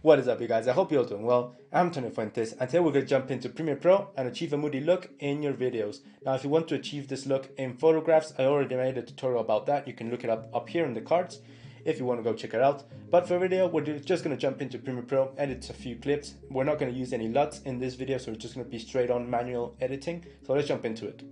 What is up you guys, I hope you're all doing well. I'm Tone Fuentes and today we're going to jump into Premiere Pro and achieve a moody look in your videos. Now if you want to achieve this look in photographs, I already made a tutorial about that. You can look it up up here in the cards if you want to go check it out. But for video, we're just going to jump into Premiere Pro, edit a few clips. We're not going to use any LUTs in this video, so it's just going to be straight on manual editing. So let's jump into it.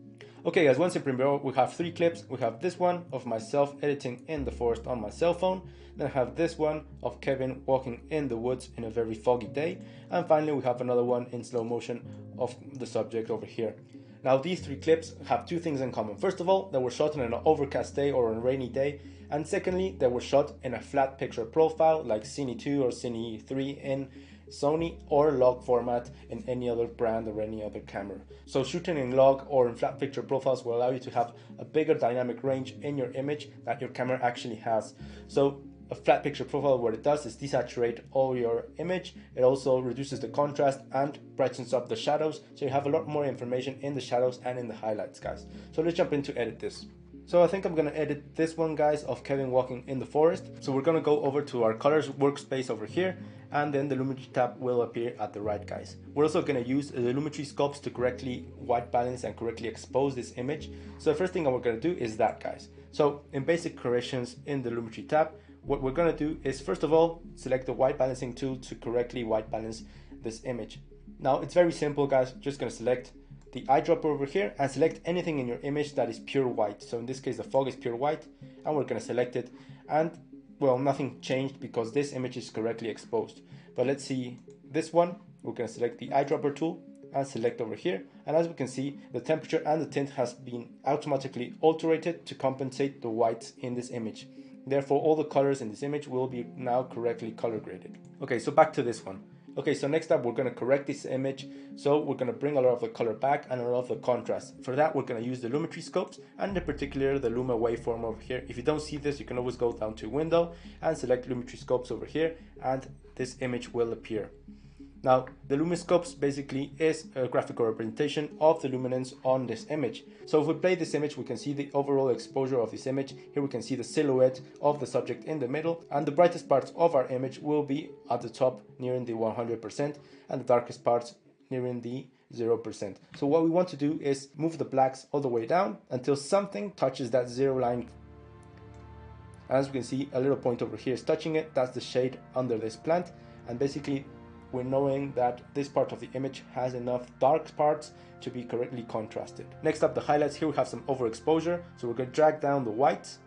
Okay guys, once in Premiere we have three clips. We have this one of myself editing in the forest on my cell phone. Then I have this one of Kevin walking in the woods in a very foggy day. And finally we have another one in slow motion of the subject over here. Now these three clips have two things in common. First of all, they were shot in an overcast day or a rainy day. And secondly, they were shot in a flat picture profile like Cine 2 or Cine 3 in Sony or log format in any other brand or any other camera. So shooting in log or in flat picture profiles will allow you to have a bigger dynamic range in your image that your camera actually has. So a flat picture profile what it does is desaturate all your image. It also reduces the contrast and brightens up the shadows. So you have a lot more information in the shadows and in the highlights guys. So let's jump in to edit this. So I think I'm gonna edit this one guys of Kevin walking in the forest. So we're gonna go over to our colors workspace over here and then the Lumetri tab will appear at the right guys. We're also going to use the Lumetri scopes to correctly white balance and correctly expose this image. So the first thing that we're going to do is that guys. So in basic corrections in the Lumetri tab, what we're going to do is first of all, select the white balancing tool to correctly white balance this image. Now it's very simple guys, just going to select the eyedropper over here and select anything in your image that is pure white. So in this case the fog is pure white and we're going to select it and well, nothing changed because this image is correctly exposed. But let's see this one. We can select the eyedropper tool and select over here. And as we can see, the temperature and the tint has been automatically altered to compensate the whites in this image. Therefore, all the colors in this image will be now correctly color graded. Okay, so back to this one. Okay, so next up we're going to correct this image. So we're going to bring a lot of the color back and a lot of the contrast. For that we're going to use the Lumetri scopes and in particular the Luma waveform over here. If you don't see this, you can always go down to window and select Lumetri scopes over here and this image will appear. Now, the lumiscopes basically is a graphical representation of the luminance on this image. So if we play this image, we can see the overall exposure of this image. Here we can see the silhouette of the subject in the middle, and the brightest parts of our image will be at the top nearing the 100%, and the darkest parts nearing the 0%. So what we want to do is move the blacks all the way down until something touches that zero line as we can see a little point over here is touching it that's the shade under this plant and basically we're knowing that this part of the image has enough dark parts to be correctly contrasted. Next up the highlights, here we have some overexposure, so we're going to drag down the whites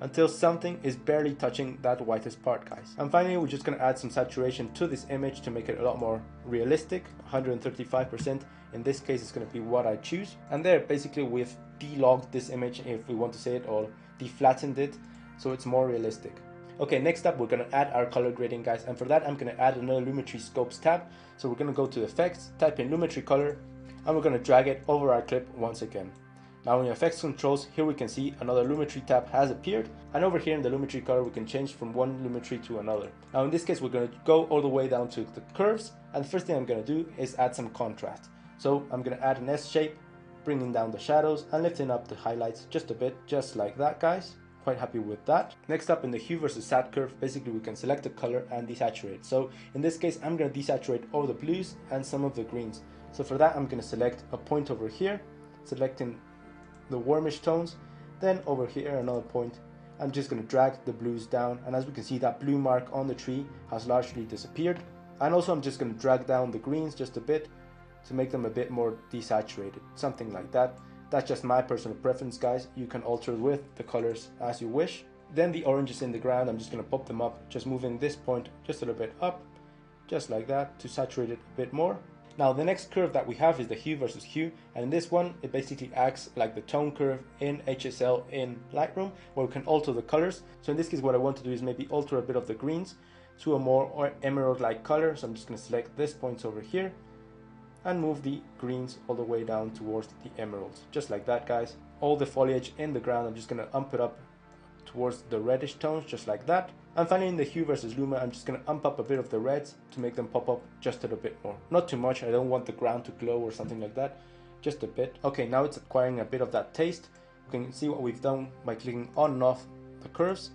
until something is barely touching that whitest part guys. And finally we're just going to add some saturation to this image to make it a lot more realistic, 135%. In this case it's going to be what I choose. And there basically we've delogged this image if we want to say it or deflattened it so it's more realistic. Okay, next up we're gonna add our color grading guys and for that I'm gonna add another Lumetri Scopes tab. So we're gonna go to effects, type in Lumetri color and we're gonna drag it over our clip once again. Now in effects controls, here we can see another Lumetri tab has appeared and over here in the Lumetri color we can change from one Lumetri to another. Now in this case we're gonna go all the way down to the curves and the first thing I'm gonna do is add some contrast. So I'm gonna add an S shape, bringing down the shadows and lifting up the highlights just a bit, just like that guys quite happy with that. Next up in the hue versus sat curve, basically we can select the color and desaturate. So in this case, I'm going to desaturate all the blues and some of the greens. So for that, I'm going to select a point over here, selecting the warmish tones. Then over here, another point. I'm just going to drag the blues down. And as we can see, that blue mark on the tree has largely disappeared. And also I'm just going to drag down the greens just a bit to make them a bit more desaturated, something like that. That's just my personal preference guys. You can alter with the colors as you wish. Then the oranges in the ground, I'm just going to pop them up, just moving this point just a little bit up, just like that, to saturate it a bit more. Now the next curve that we have is the hue versus hue, and in this one it basically acts like the tone curve in HSL in Lightroom, where we can alter the colors. So in this case what I want to do is maybe alter a bit of the greens to a more emerald-like color, so I'm just going to select this point over here, and move the greens all the way down towards the emeralds. Just like that guys. All the foliage in the ground, I'm just going to ump it up towards the reddish tones, just like that. And finally in the hue versus luma, I'm just going to ump up a bit of the reds to make them pop up just a little bit more. Not too much, I don't want the ground to glow or something like that. Just a bit. Okay, now it's acquiring a bit of that taste. You can see what we've done by clicking on and off the curves.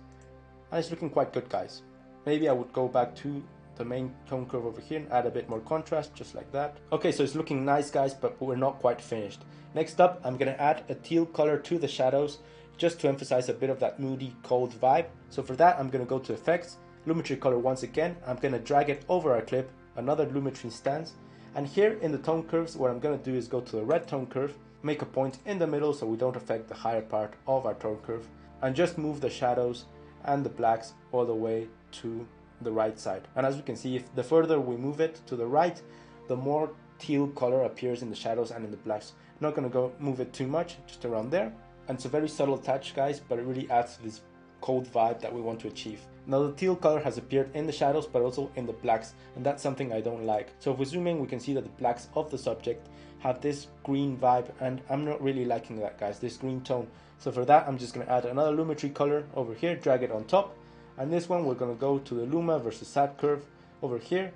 And it's looking quite good guys. maybe I would go back to the main tone curve over here and add a bit more contrast just like that. Okay so it's looking nice guys but we're not quite finished. Next up I'm gonna add a teal color to the shadows just to emphasize a bit of that moody cold vibe. So for that I'm gonna go to effects Lumetri color once again. I'm gonna drag it over our clip another Lumetri stance. And here in the tone curves what I'm gonna do is go to the red tone curve make a point in the middle so we don't affect the higher part of our tone curve and just move the shadows and the blacks all the way to the right side. And as we can see, if the further we move it to the right, the more teal color appears in the shadows and in the blacks. I'm not gonna go move it too much, just around there. And it's a very subtle touch, guys, but it really adds to this cold vibe that we want to achieve. Now the teal color has appeared in the shadows but also in the blacks and that's something I don't like. So if we zoom in we can see that the blacks of the subject have this green vibe and I'm not really liking that guys, this green tone. So for that I'm just going to add another Lumetri color over here, drag it on top and this one we're going to go to the Luma versus Sat curve over here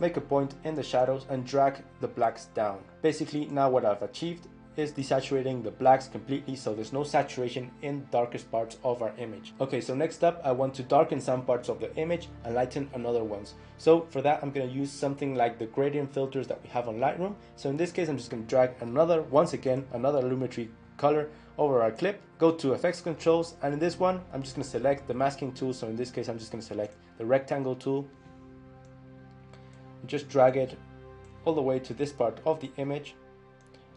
make a point in the shadows and drag the blacks down. Basically now what I've achieved is desaturating the blacks completely so there's no saturation in darkest parts of our image. Okay, so next up I want to darken some parts of the image and lighten another ones. So for that I'm going to use something like the gradient filters that we have on Lightroom. So in this case I'm just going to drag another, once again, another Lumetri color over our clip, go to effects controls and in this one I'm just going to select the masking tool. So in this case I'm just going to select the rectangle tool. Just drag it all the way to this part of the image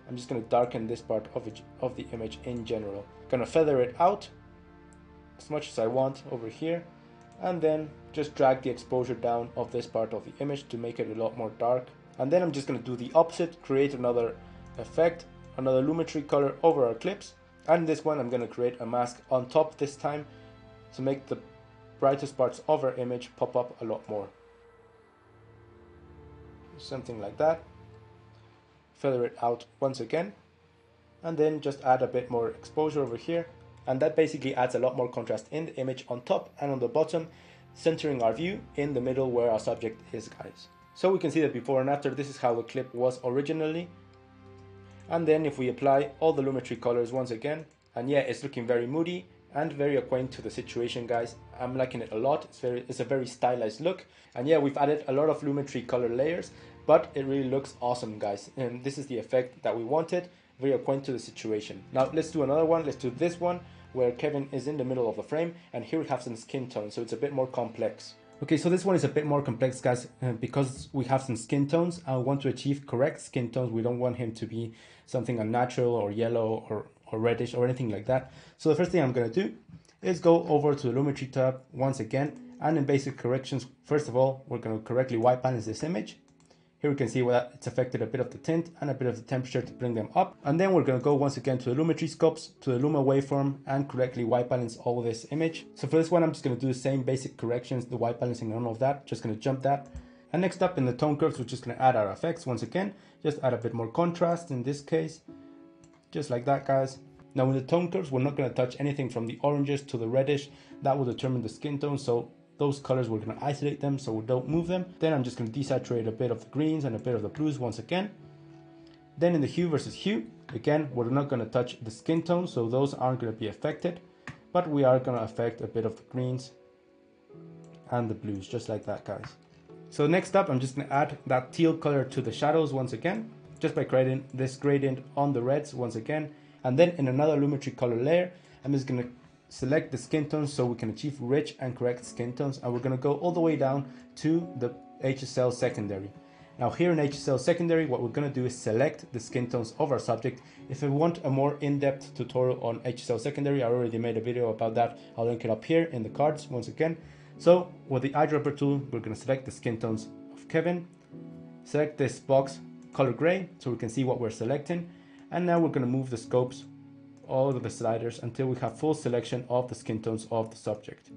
I'm just going to darken this part of, it, of the image in general. Going to feather it out as much as I want over here and then just drag the exposure down of this part of the image to make it a lot more dark. And then I'm just going to do the opposite, create another effect, another Lumetri color over our clips. And this one I'm going to create a mask on top this time to make the brightest parts of our image pop up a lot more. Something like that feather it out once again and then just add a bit more exposure over here and that basically adds a lot more contrast in the image on top and on the bottom centering our view in the middle where our subject is guys so we can see that before and after this is how the clip was originally and then if we apply all the Lumetri colors once again and yeah it's looking very moody and very acquainted to the situation guys. I'm liking it a lot. It's very it's a very stylized look. And yeah we've added a lot of lumetri color layers but it really looks awesome guys. And this is the effect that we wanted. Very acquainted to the situation. Now let's do another one. Let's do this one where Kevin is in the middle of the frame and here we have some skin tone so it's a bit more complex okay so this one is a bit more complex guys. Uh, because we have some skin tones I want to achieve correct skin tones. We don't want him to be something unnatural or yellow or, or reddish or anything like that. So the first thing I'm gonna do is go over to the Lumetri tab once again. And in basic corrections first of all we're going to correctly white balance this image here we can see that it's affected a bit of the tint and a bit of the temperature to bring them up. And then we're going to go once again to the Lumetri scopes, to the Luma waveform and correctly white balance all this image. So for this one, I'm just going to do the same basic corrections, the white balancing and all of that. Just going to jump that. And next up in the tone curves, we're just going to add our effects once again. Just add a bit more contrast in this case. Just like that, guys. Now in the tone curves, we're not going to touch anything from the oranges to the reddish. That will determine the skin tone. So those colors, we're going to isolate them so we don't move them. Then I'm just going to desaturate a bit of the greens and a bit of the blues once again. Then in the hue versus hue, again, we're not going to touch the skin tone, so those aren't going to be affected, but we are going to affect a bit of the greens and the blues, just like that, guys. So next up, I'm just going to add that teal color to the shadows once again, just by creating this gradient on the reds once again. And then in another Lumetri color layer, I'm just going to select the skin tones so we can achieve rich and correct skin tones and we're going to go all the way down to the HSL secondary. Now here in HSL secondary what we're going to do is select the skin tones of our subject. If you want a more in-depth tutorial on HSL secondary I already made a video about that. I'll link it up here in the cards once again. So with the eyedropper tool we're going to select the skin tones of Kevin. Select this box color gray so we can see what we're selecting and now we're going to move the scopes all of the sliders until we have full selection of the skin tones of the subject.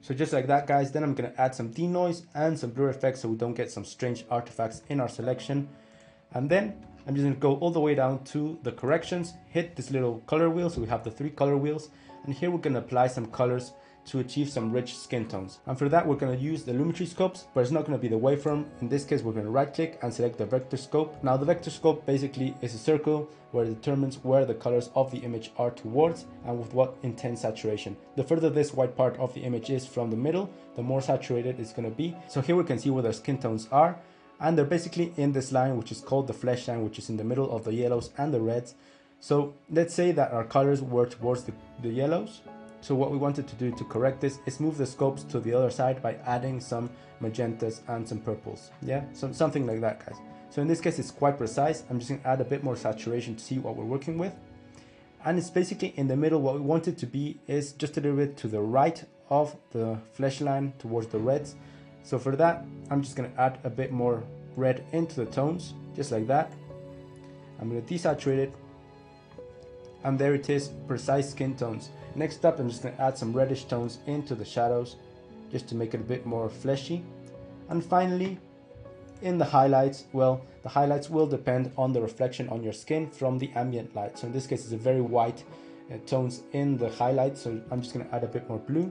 So just like that guys, then I'm going to add some denoise and some blur effects so we don't get some strange artifacts in our selection. And then I'm just to go all the way down to the corrections, hit this little color wheel, so we have the three color wheels. And here we're to apply some colors to achieve some rich skin tones. And for that, we're going to use the Lumetri scopes, but it's not going to be the waveform. In this case, we're going to right click and select the vector scope. Now the vector scope basically is a circle where it determines where the colors of the image are towards and with what intense saturation. The further this white part of the image is from the middle, the more saturated it's going to be. So here we can see where their skin tones are and they're basically in this line which is called the flesh line which is in the middle of the yellows and the reds so let's say that our colors were towards the, the yellows so what we wanted to do to correct this is move the scopes to the other side by adding some magentas and some purples yeah so something like that guys so in this case it's quite precise i'm just to add a bit more saturation to see what we're working with and it's basically in the middle what we want it to be is just a little bit to the right of the flesh line towards the reds so for that, I'm just gonna add a bit more red into the tones, just like that. I'm gonna desaturate it. And there it is, precise skin tones. Next up, I'm just gonna add some reddish tones into the shadows, just to make it a bit more fleshy. And finally, in the highlights, well, the highlights will depend on the reflection on your skin from the ambient light. So in this case, it's a very white uh, tones in the highlights. So I'm just gonna add a bit more blue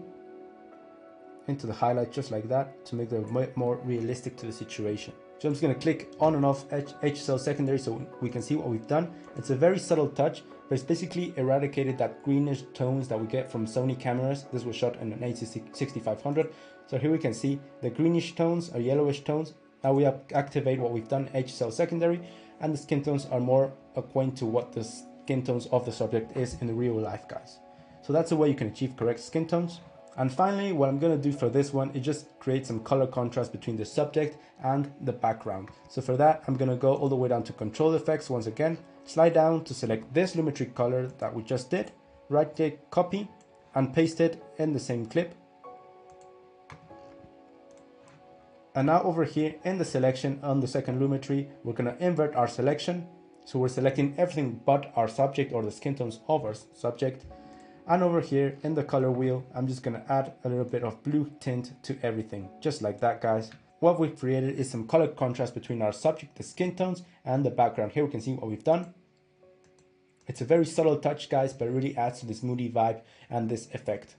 into the highlight just like that to make them more realistic to the situation. So I'm just going to click on and off HSL secondary so we can see what we've done. It's a very subtle touch, but it's basically eradicated that greenish tones that we get from Sony cameras. This was shot in an a6500. So here we can see the greenish tones or yellowish tones. Now we activate what we've done HSL secondary and the skin tones are more acquainted to what the skin tones of the subject is in the real life guys. So that's the way you can achieve correct skin tones. And finally, what I'm gonna do for this one is just create some color contrast between the subject and the background. So for that, I'm gonna go all the way down to control effects once again, slide down to select this Lumetri color that we just did, right click, copy, and paste it in the same clip. And now over here in the selection on the second Lumetri, we're gonna invert our selection. So we're selecting everything but our subject or the skin tones of our subject and over here in the color wheel, I'm just gonna add a little bit of blue tint to everything, just like that guys. What we've created is some color contrast between our subject, the skin tones, and the background. Here we can see what we've done. It's a very subtle touch guys, but it really adds to this moody vibe and this effect.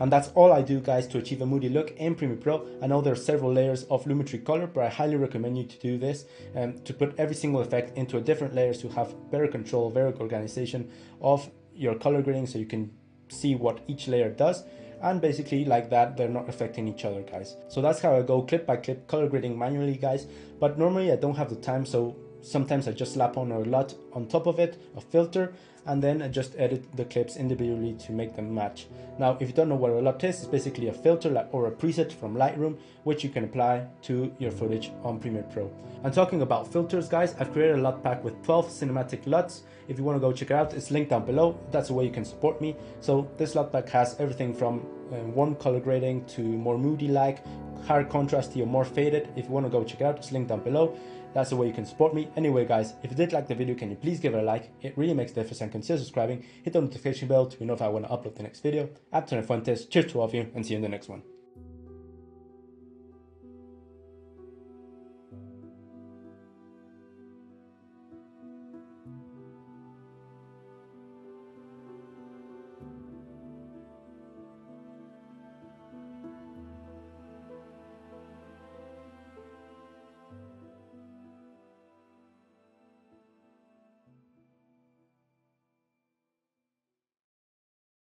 And that's all I do guys to achieve a moody look in Premiere Pro. I know there are several layers of Lumetri color, but I highly recommend you to do this and um, to put every single effect into a different layers to have better control, better organization of your color grading so you can see what each layer does. And basically like that they're not affecting each other guys. So that's how i go clip by clip color grading manually guys. But normally i don't have the time so sometimes i just slap on a LUT on top of it a filter and then I just edit the clips individually to make them match. Now, if you don't know what a LUT is, it's basically a filter or a preset from Lightroom, which you can apply to your footage on Premiere Pro. And talking about filters, guys, I've created a LUT pack with 12 cinematic LUTs. If you want to go check it out, it's linked down below. That's the way you can support me. So this LUT pack has everything from um, warm color grading to more moody like, higher contrast or more faded. If you want to go check it out, it's linked down below. That's the way you can support me. Anyway, guys, if you did like the video, can you please give it a like? It really makes a difference and consider subscribing. Hit the notification bell to be notified when I upload the next video. I'm Tone Fuentes. Cheers to all of you and see you in the next one.